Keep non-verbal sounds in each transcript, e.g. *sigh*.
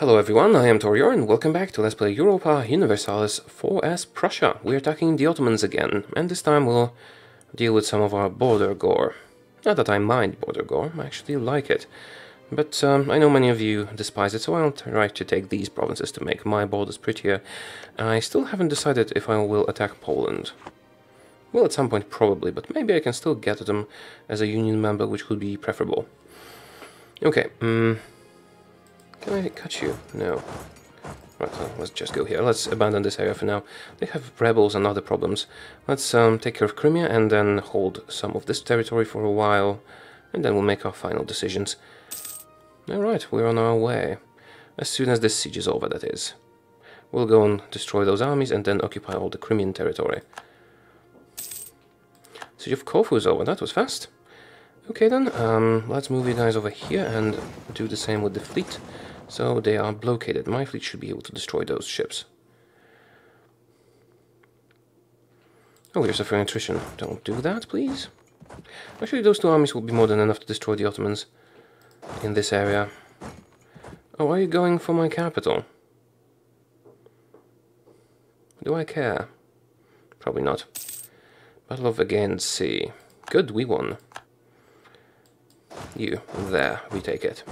Hello everyone, I am Taureor and welcome back to Let's Play Europa Universalis 4S Prussia. We're attacking the Ottomans again, and this time we'll deal with some of our border gore. Not that I mind border gore, I actually like it. But um, I know many of you despise it, so I'll try to take these provinces to make my borders prettier. I still haven't decided if I will attack Poland. Well, at some point probably, but maybe I can still get them as a union member, which would be preferable. Okay, um, can I cut you? No. Right, let's just go here. Let's abandon this area for now. They have rebels and other problems. Let's um, take care of Crimea and then hold some of this territory for a while. And then we'll make our final decisions. Alright, we're on our way. As soon as this siege is over, that is. We'll go and destroy those armies and then occupy all the Crimean territory. Siege of Corfu is over. That was fast. Okay then, um, let's move you guys over here and do the same with the fleet. So they are blockaded. My fleet should be able to destroy those ships. Oh, you're suffering attrition. Don't do that, please. Actually, those two armies will be more than enough to destroy the Ottomans in this area. Oh, are you going for my capital? Do I care? Probably not. Battle of Sea. Good, we won. You, there, we take it.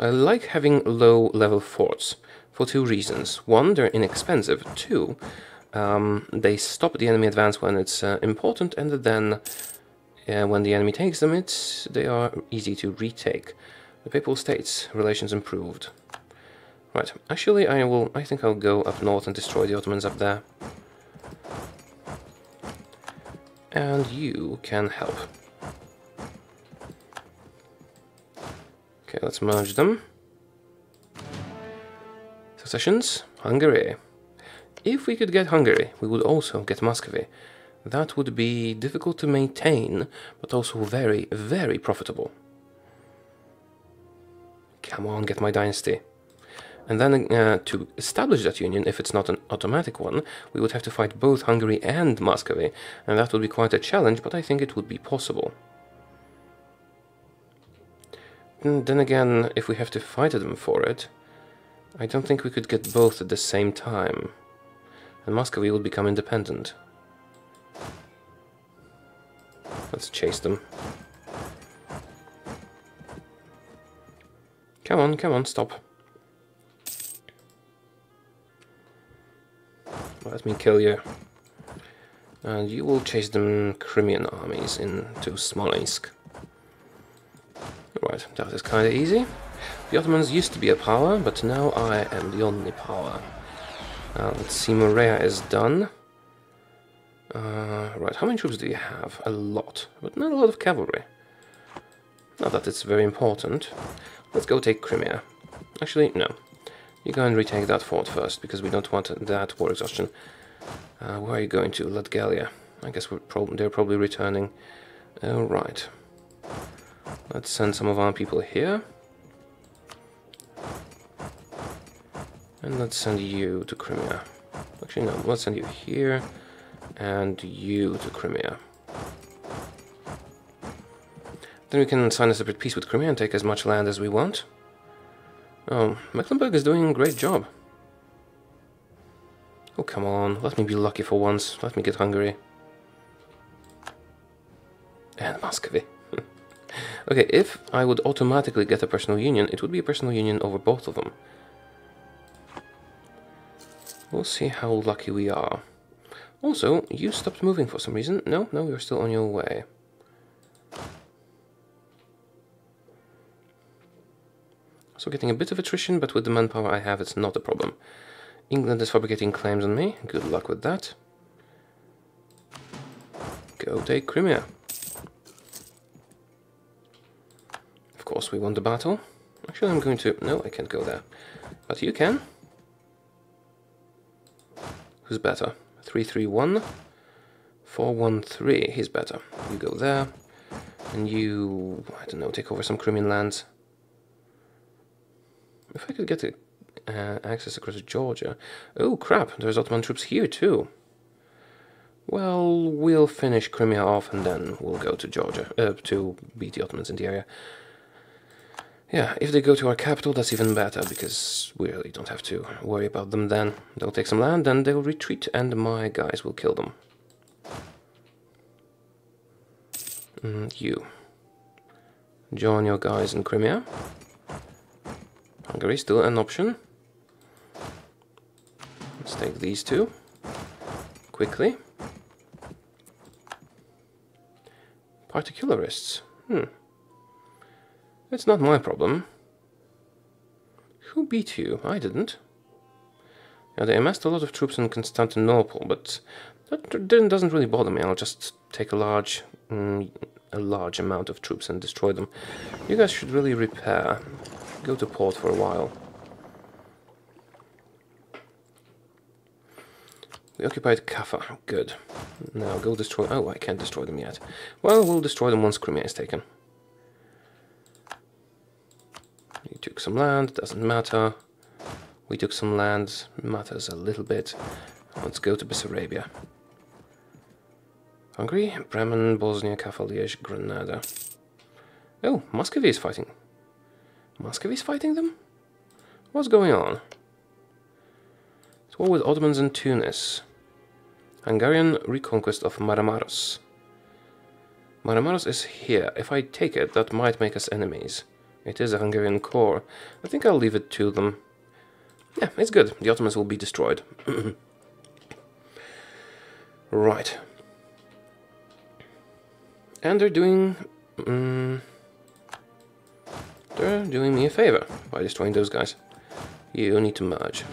I like having low-level forts for two reasons. One, they're inexpensive. Two, um, they stop the enemy advance when it's uh, important, and then uh, when the enemy takes them, it's they are easy to retake. The Papal States relations improved. Right, actually, I will. I think I'll go up north and destroy the Ottomans up there. And you can help. Okay, let's merge them. Successions, Hungary. If we could get Hungary, we would also get Muscovy. That would be difficult to maintain, but also very, very profitable. Come on, get my dynasty. And then uh, to establish that union, if it's not an automatic one, we would have to fight both Hungary and Muscovy, and that would be quite a challenge, but I think it would be possible. Then again, if we have to fight them for it, I don't think we could get both at the same time. And Muscovy would become independent. Let's chase them. Come on, come on, stop. Let me kill you. And you will chase them Crimean armies into Smolensk. Right, that is kind of easy. The Ottomans used to be a power, but now I am the only power. Uh, let's see, Morea is done. Uh, right, how many troops do you have? A lot, but not a lot of cavalry. Not that it's very important. Let's go take Crimea. Actually, no. You go and retake that fort first, because we don't want that war exhaustion. Uh, where are you going to? Latgalia. I guess prob they're probably returning. Alright. Let's send some of our people here. And let's send you to Crimea. Actually, no, let's send you here and you to Crimea. Then we can sign a separate peace with Crimea and take as much land as we want. Oh, Mecklenburg is doing a great job. Oh, come on, let me be lucky for once. Let me get Hungary. And Muscovy. Okay, if I would automatically get a personal union, it would be a personal union over both of them. We'll see how lucky we are. Also, you stopped moving for some reason. No, no, you're still on your way. So getting a bit of attrition, but with the manpower I have, it's not a problem. England is fabricating claims on me. Good luck with that. Go take Crimea. Course, we won the battle. Actually, I'm going to... No, I can't go there. But you can. Who's better? 331. 413. He's better. You go there. And you, I don't know, take over some Crimean lands. If I could get to, uh, access across Georgia. Oh, crap. There's Ottoman troops here, too. Well, we'll finish Crimea off and then we'll go to Georgia, uh, to beat the Ottomans in the area. Yeah, if they go to our capital, that's even better, because we really don't have to worry about them then. They'll take some land, then they'll retreat, and my guys will kill them. Mm, you. Join your guys in Crimea. Hungary still an option. Let's take these two quickly. Particularists. Hmm. It's not my problem. Who beat you? I didn't. Yeah, they amassed a lot of troops in Constantinople, but that doesn't really bother me. I'll just take a large, mm, a large amount of troops and destroy them. You guys should really repair. Go to port for a while. We occupied Kaffa. Good. Now go destroy... Oh, I can't destroy them yet. Well, we'll destroy them once Crimea is taken. You took some land, doesn't matter. We took some land, matters a little bit. Let's go to Bessarabia. Hungary, Bremen, Bosnia, Kaffa, Granada. Oh, Muscovy is fighting. Muscovy is fighting them? What's going on? It's war with Ottomans in Tunis. Hungarian reconquest of Maramaros. Maramaros is here. If I take it, that might make us enemies. It is a Hungarian core. I think I'll leave it to them. Yeah, it's good. The Ottomans will be destroyed. *clears throat* right. And they're doing... Um, they're doing me a favor by destroying those guys. You need to merge.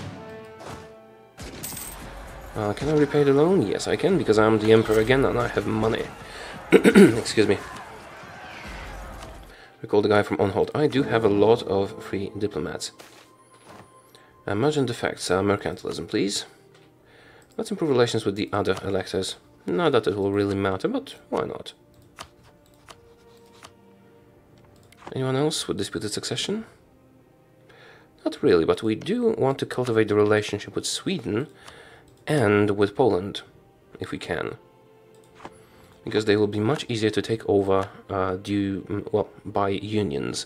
Uh, can I repay the loan? Yes, I can, because I'm the Emperor again and I have money. *clears throat* Excuse me. Recall the guy from Anhalt. I do have a lot of free diplomats. Imagine the facts, uh, mercantilism, please. Let's improve relations with the other electors. Not that it will really matter, but why not? Anyone else with disputed succession? Not really, but we do want to cultivate the relationship with Sweden and with Poland, if we can because they will be much easier to take over uh, due, mm, well, by unions.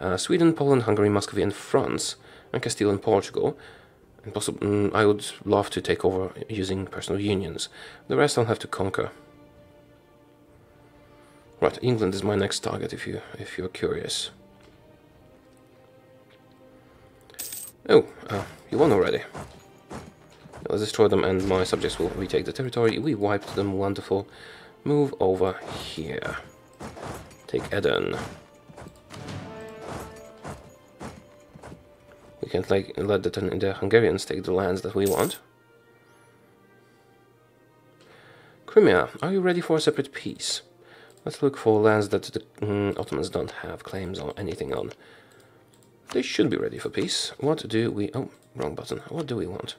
Uh, Sweden, Poland, Hungary, Muscovy, and France, and Castile and Portugal. And possibly, mm, I would love to take over using personal unions. The rest I'll have to conquer. Right, England is my next target if you if you're curious. Oh, uh, you won already. Let's destroy them and my subjects will retake the territory. We wiped them, wonderful move over here. Take Eden. We can't like let the, the Hungarians take the lands that we want. Crimea, are you ready for a separate peace? Let's look for lands that the mm, Ottomans don't have claims or anything on. They should be ready for peace. What do we... Oh, wrong button. What do we want?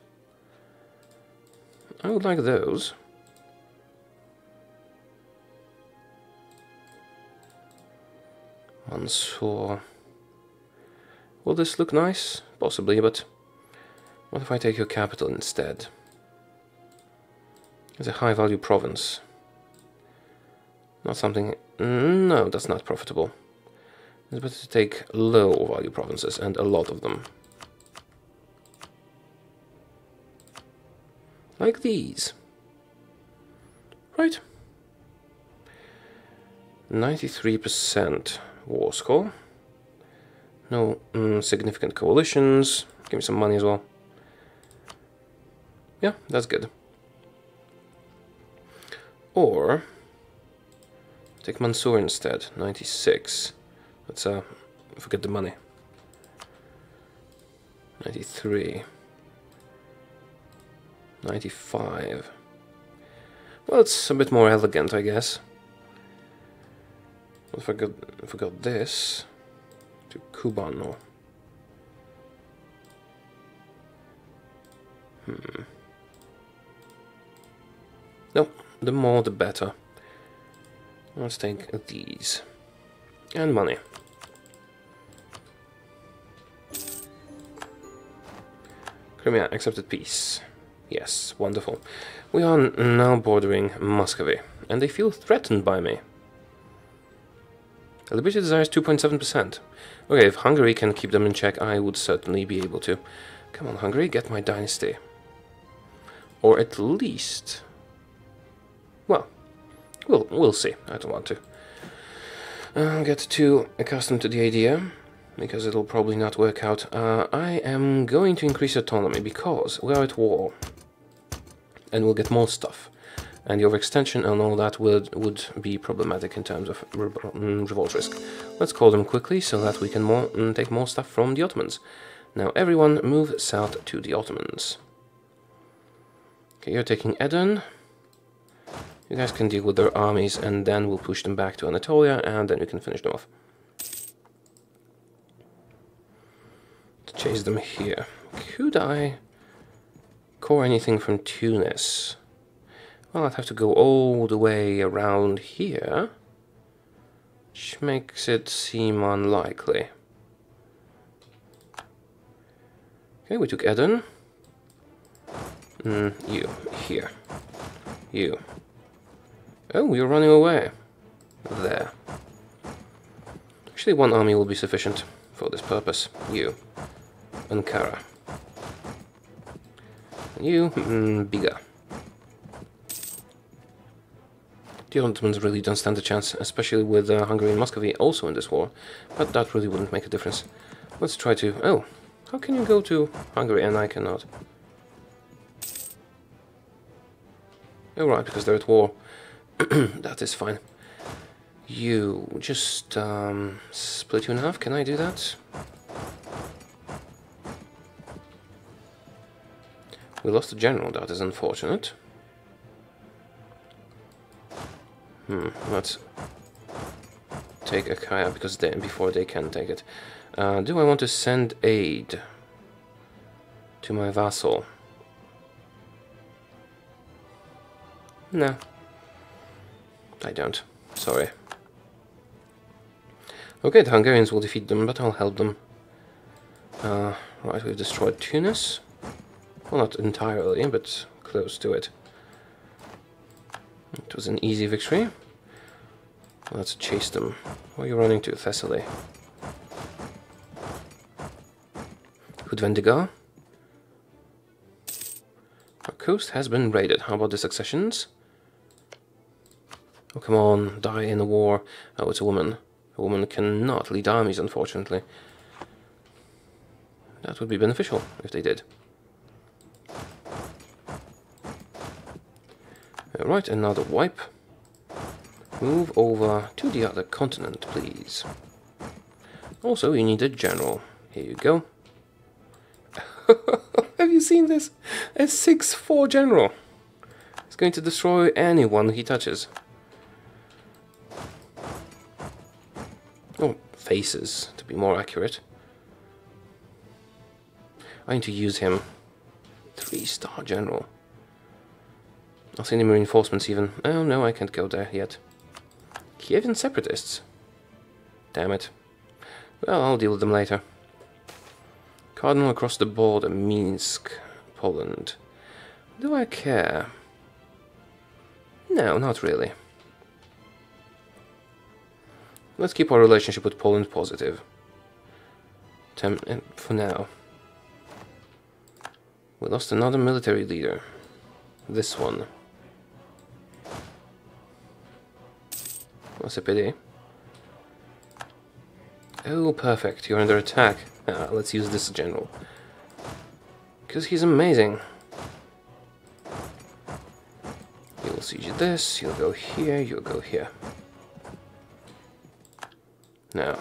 I would like those. Mansour. Will this look nice? Possibly, but what if I take your capital instead? It's a high-value province. Not something... No, that's not profitable. It's better to take low-value provinces, and a lot of them. Like these. Right. 93% war score. No mm, significant coalitions. Give me some money as well. Yeah, that's good. Or take Mansour instead. 96. Let's uh forget the money. 93. 95. Well, it's a bit more elegant, I guess. If I got if I got this to Kubano? Hmm. No, the more the better. Let's take these. And money. Crimea, accepted peace. Yes, wonderful. We are now bordering Muscovy, and they feel threatened by me. Liberty desires 2.7%. Okay, if Hungary can keep them in check, I would certainly be able to. Come on, Hungary, get my dynasty. Or at least... Well, we'll, we'll see. I don't want to. I'll get too accustomed to the idea, because it'll probably not work out. Uh, I am going to increase autonomy, because we are at war. And we'll get more stuff. And the overextension and all that would, would be problematic in terms of mm, revolt risk. Let's call them quickly, so that we can more, mm, take more stuff from the Ottomans. Now everyone move south to the Ottomans. Okay, you're taking Eden. You guys can deal with their armies and then we'll push them back to Anatolia and then we can finish them off. To chase them here. Could I core anything from Tunis? Well, I'd have to go all the way around here, which makes it seem unlikely. Okay, we took Eden. Mm, you, here. You. Oh, you're running away. There. Actually, one army will be sufficient for this purpose. You. Ankara. You, mm, bigger. The Ottomans really don't stand a chance, especially with uh, Hungary and Muscovy also in this war, but that really wouldn't make a difference. Let's try to... Oh, how can you go to Hungary and I cannot? Oh, right, because they're at war. *clears throat* that is fine. You just um, split you in half. Can I do that? We lost a general. That is unfortunate. Hmm. Let's take Achaia because they before they can take it. Uh, do I want to send aid to my vassal? No. I don't. Sorry. Okay, the Hungarians will defeat them, but I'll help them. Uh, right, we've destroyed Tunis. Well, not entirely, but close to it. It was an easy victory. Let's chase them. Where are you running to, Thessaly? Udvendigar? Our coast has been raided. How about the successions? Oh, come on, die in a war. Oh, it's a woman. A woman cannot lead armies, unfortunately. That would be beneficial if they did. Alright, another wipe. Move over to the other continent, please. Also, you need a general. Here you go. *laughs* Have you seen this? A 6-4 general. He's going to destroy anyone he touches. Oh, faces, to be more accurate. I need to use him. Three-star general. I'll send him reinforcements even. Oh no, I can't go there yet. Kievan separatists. Damn it. Well, I'll deal with them later. Cardinal across the border, Minsk, Poland. Do I care? No, not really. Let's keep our relationship with Poland positive. Tem eh, for now. We lost another military leader. This one. What's a pity. Oh, perfect. You're under attack. Uh, let's use this general. Because he's amazing. You'll siege this, you'll go here, you'll go here. Now,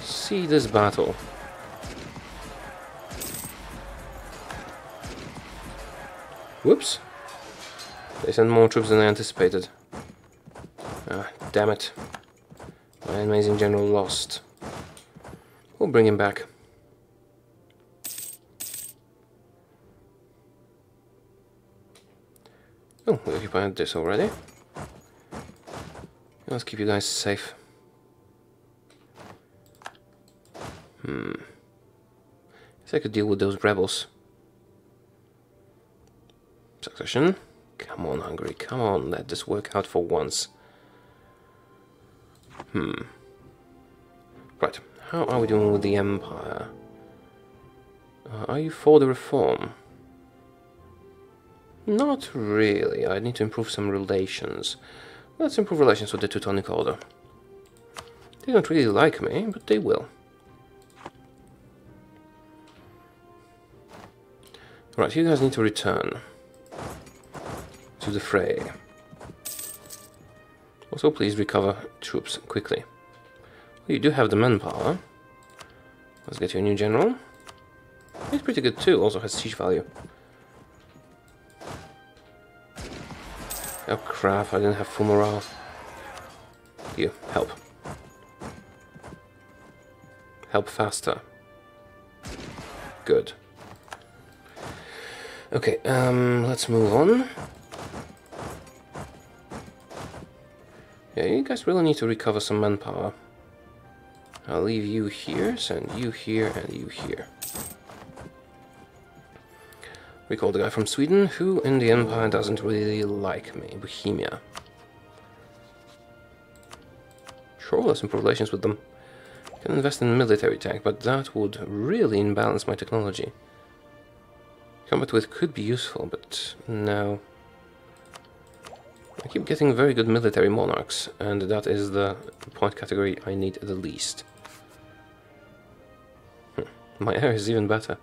see this battle. Whoops. They sent more troops than I anticipated. Damn it. My amazing general lost. We'll bring him back. Oh, we occupied this already. Let's keep you guys safe. Hmm. Guess I could deal with those rebels. Succession. Come on, Hungary. Come on, let this work out for once. Hmm. Right, how are we doing with the Empire? Uh, are you for the reform? Not really. I need to improve some relations. Let's improve relations with the Teutonic Order. They don't really like me, but they will. Right, you guys need to return to the fray. Also, please recover troops quickly. Well, you do have the manpower. Let's get you a new general. He's pretty good too, also has siege value. Oh crap, I didn't have full morale. You, help. Help faster. Good. Okay, um, let's move on. Yeah, you guys really need to recover some manpower. I'll leave you here, send you here, and you here. We Recall the guy from Sweden, who in the Empire doesn't really like me, Bohemia. Sure, let's relations with them. Can invest in military tech, but that would really imbalance my technology. Combat width could be useful, but no. I keep getting very good military monarchs, and that is the point category I need the least. Hm, my heir is even better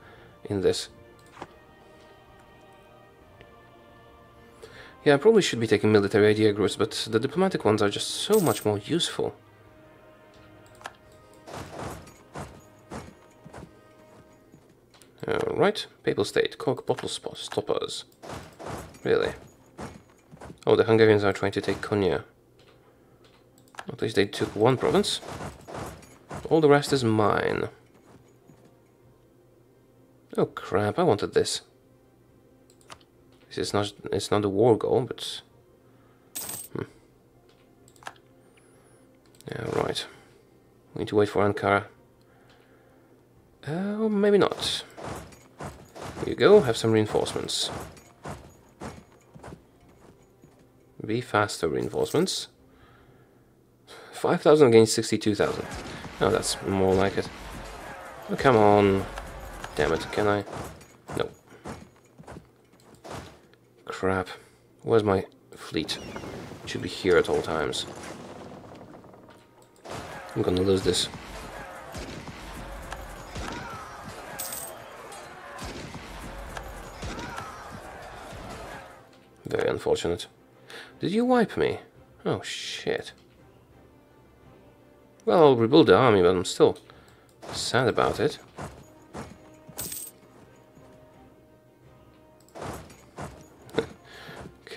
in this. Yeah, I probably should be taking military idea groups, but the diplomatic ones are just so much more useful. Alright, Papal State, cork bottle spot, stoppers. Really? Oh, the Hungarians are trying to take Konya. At least they took one province. All the rest is mine. Oh crap, I wanted this. It's not it's not a war goal, but hmm. yeah, right. We need to wait for Ankara. Uh, maybe not. Here you go. Have some reinforcements. Be faster reinforcements. 5,000 against 62,000. Oh, that's more like it. Oh, come on. Damn it, can I? No. Crap. Where's my fleet? It should be here at all times. I'm gonna lose this. Very unfortunate. Did you wipe me? Oh, shit. Well, I'll rebuild the army, but I'm still sad about it. *laughs*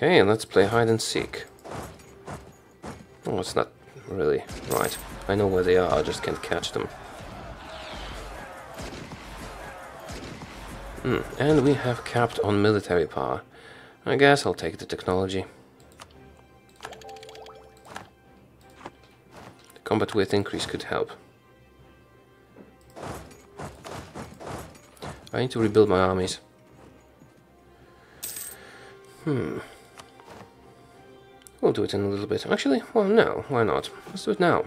Okay, let's play hide and seek. Oh, it's not really right. I know where they are, I just can't catch them. Mm, and we have capped on military power. I guess I'll take the technology. Combat width increase could help. I need to rebuild my armies. Hmm. We'll do it in a little bit. Actually, well, no, why not? Let's do it now.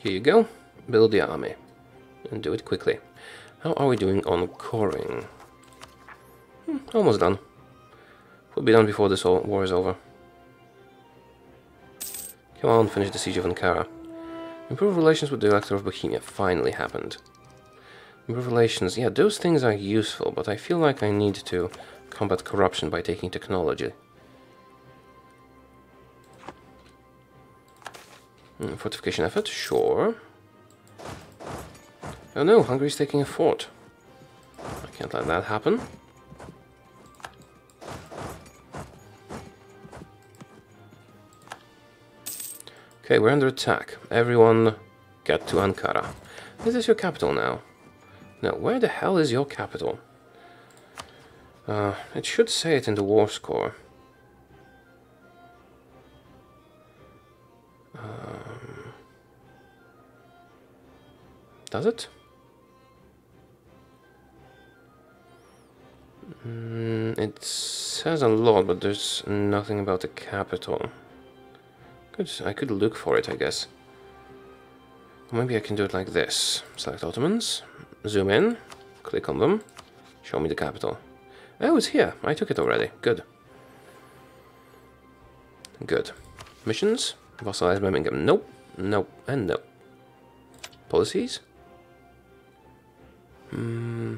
Here you go. Build the army. And do it quickly. How are we doing on coring? Hmm, almost done. We'll be done before this war is over. Come on, finish the siege of Ankara. Improve relations with the Elector of Bohemia finally happened. Improve relations, yeah, those things are useful, but I feel like I need to combat corruption by taking technology. Mm, fortification effort, sure. Oh no, Hungary's taking a fort. I can't let that happen. Okay, we're under attack. Everyone get to Ankara. This is your capital now? Now, where the hell is your capital? Uh, it should say it in the war score. Um, does it? Mm, it says a lot, but there's nothing about the capital. I could look for it, I guess. Maybe I can do it like this. Select Ottomans, zoom in, click on them, show me the capital. Oh, it's here. I took it already. Good. Good. Missions? Vassalize Birmingham. Nope. Nope. And no. Policies? Hmm.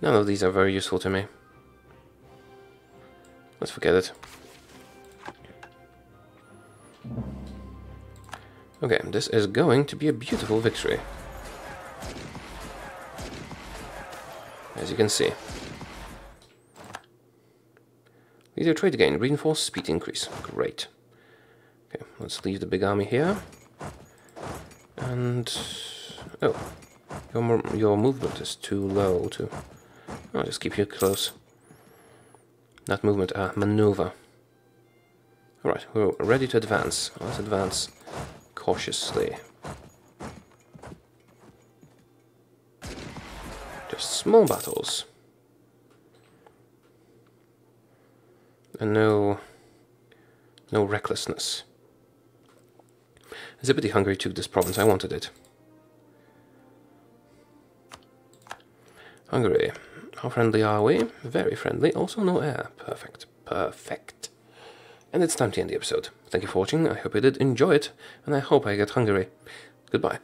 None of these are very useful to me. Let's forget it. Okay, this is going to be a beautiful victory. As you can see. Leader trade gain, reinforced speed increase. Great. Okay, let's leave the big army here. And... Oh, your, your movement is too low to... I'll just keep you close. Not movement, uh, maneuver. Alright, we're ready to advance. Let's advance cautiously. Just small battles. And no... no recklessness. It's a pity Hungary took this province, I wanted it. Hungary. How friendly are we? Very friendly. Also no heir. Perfect. Perfect. And it's time to end the episode. Thank you for watching, I hope you did enjoy it, and I hope I get Hungary. Goodbye.